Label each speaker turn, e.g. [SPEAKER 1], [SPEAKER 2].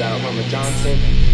[SPEAKER 1] Out, Mama Johnson.